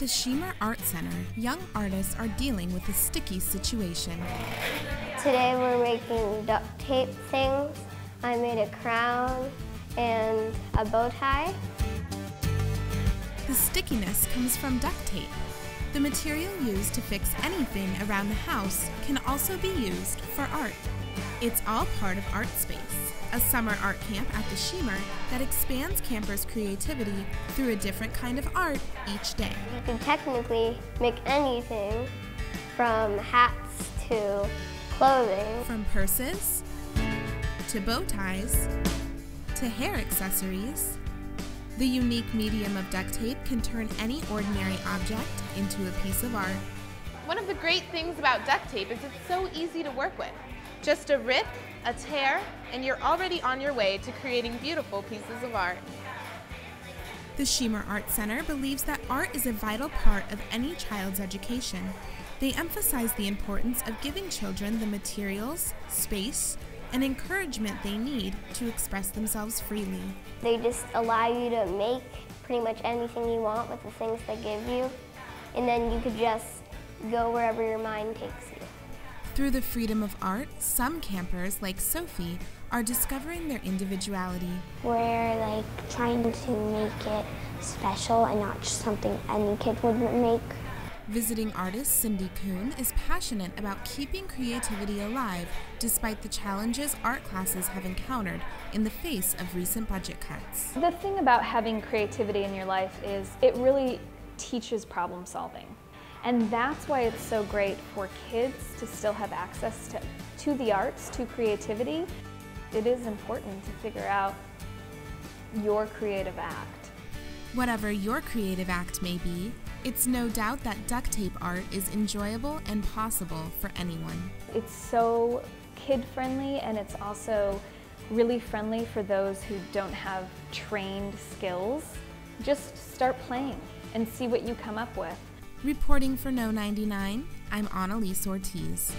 the Shemer Art Center, young artists are dealing with a sticky situation. Today we're making duct tape things. I made a crown and a bow tie. The stickiness comes from duct tape. The material used to fix anything around the house can also be used for art. It's all part of Art Space, a summer art camp at the Shemer that expands campers' creativity through a different kind of art each day. You can technically make anything from hats to clothing. From purses to bow ties to hair accessories, the unique medium of duct tape can turn any ordinary object into a piece of art. One of the great things about duct tape is it's so easy to work with. Just a rip, a tear, and you're already on your way to creating beautiful pieces of art. The Shemer Art Center believes that art is a vital part of any child's education. They emphasize the importance of giving children the materials, space, and encouragement they need to express themselves freely. They just allow you to make pretty much anything you want with the things they give you, and then you could just go wherever your mind takes you. Through the freedom of art, some campers, like Sophie, are discovering their individuality. We're like trying to make it special and not just something any kid would make. Visiting artist Cindy Kuhn is passionate about keeping creativity alive despite the challenges art classes have encountered in the face of recent budget cuts. The thing about having creativity in your life is it really teaches problem solving. And that's why it's so great for kids to still have access to, to the arts, to creativity. It is important to figure out your creative act. Whatever your creative act may be, it's no doubt that duct tape art is enjoyable and possible for anyone. It's so kid friendly and it's also really friendly for those who don't have trained skills. Just start playing and see what you come up with. Reporting for No 99, I'm Annalise Ortiz.